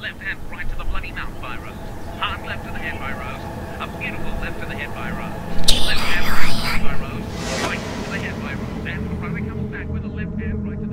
Left hand right to the bloody mouth by Rose. Hard left to the head by Rose. A beautiful left to the head by Rose. Left hand right by Rose. Right to the head by Rose. And Harada comes back with a left hand right to the